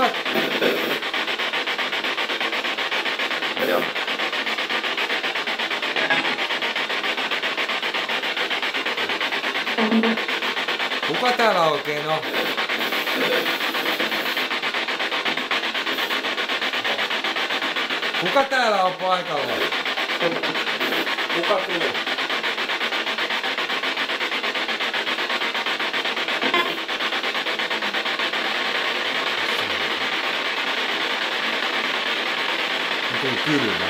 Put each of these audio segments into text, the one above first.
Kato. Kuka täällä oikein on? Kuka täällä on paikalla? Kuka kuuluu? Miten kylmä.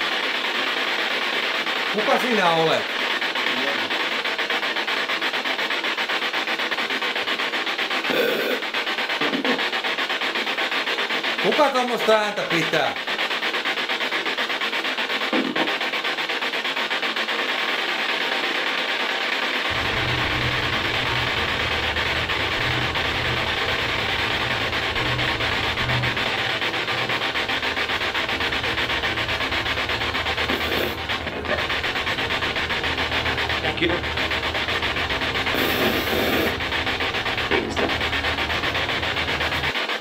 Kuka sinä olet? Kuka tuommoista ääntä pitää? Thank you.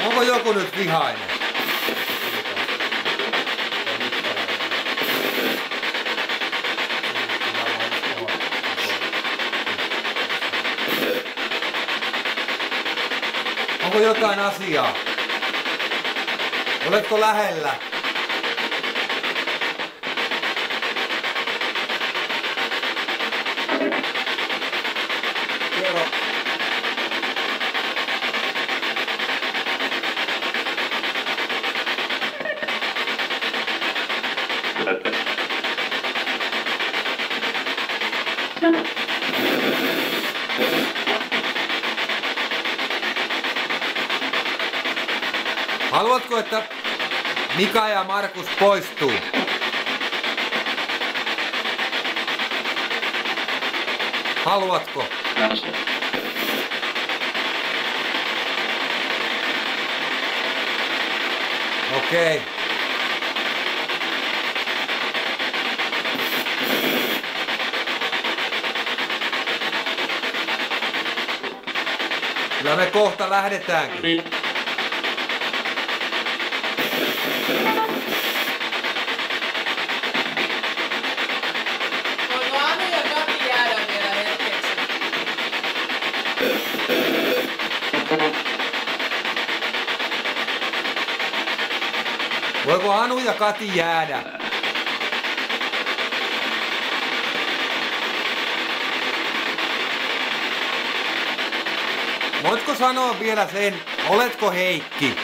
Onko joku nyt vihainen? Onko jotain asiaa? Oletko lähellä? Haluatko, että Mika ja Markus poistuu? Haluatko? Okei. Kyllä me kohta lähdetäänkin. Niin. Voiko Anu ja Kati jäädä Voitko sanoa vielä sen, oletko Heikki?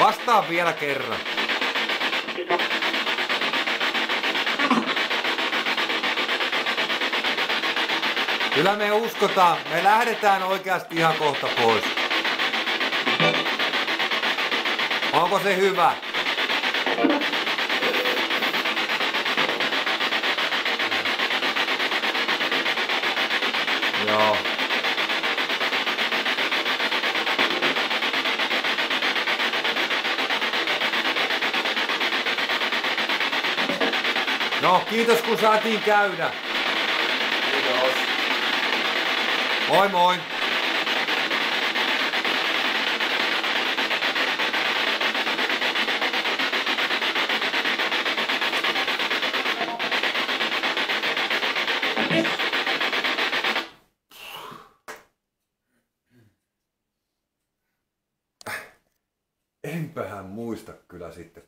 Vastaa vielä kerran. Kyllä me uskotaan. Me lähdetään oikeasti ihan kohta pois. Onko se hyvä? Joo. No, kiitos kun saatiin käydä. Kiitos. Moi moi. Enpähän muista kyllä sitten